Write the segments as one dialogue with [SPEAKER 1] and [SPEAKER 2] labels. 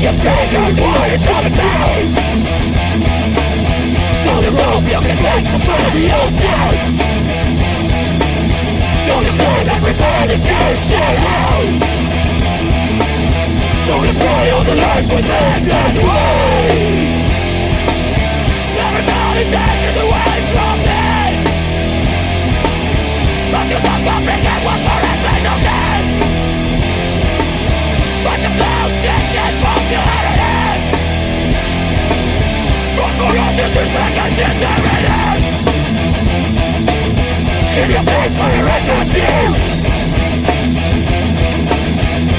[SPEAKER 1] your fingers what it's all about So the rope you can find the old down So the flame everybody can stay out So the play of the life within and away Take your face for the rest of you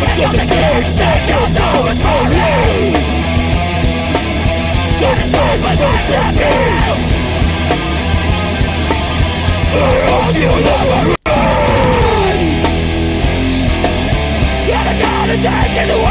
[SPEAKER 1] It's not the case that your soul for me Satisfied by the system For all you love and run Gotta go to take it away.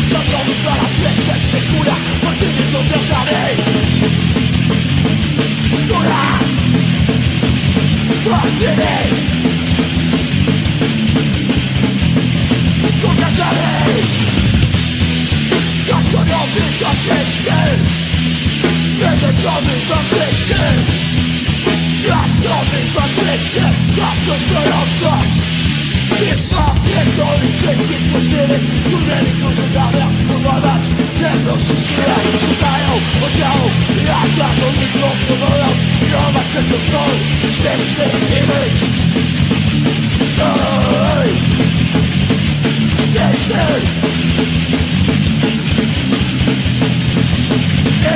[SPEAKER 2] jak było ze straconych Zaraz jesteście góra, do blaszany Góra! Partyjnie! Do blaszany Jak kolorowy faszyście Zmęczony faszyście Krasnody faszyście Czasno storosnąć Pisma wszystkich możliwych Skurwieli, którzy zamiast budować Pewność i siłę szukają podziału Jak nitką próbując Kierować przez to swój śmieszny image Swój Śmieszny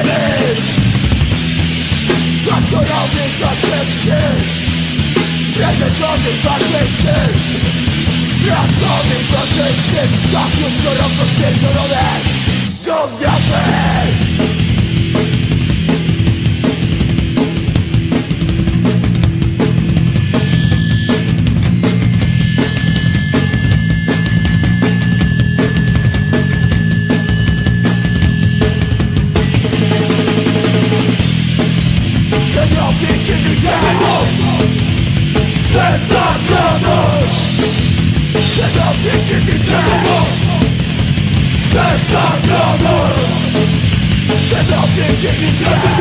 [SPEAKER 2] Image Hardkorowy faszyści Śmiertelny faszyści Hardkorowy faszyści Czas już go rozpośpierdolone Gówniarze Seniowie, Give me back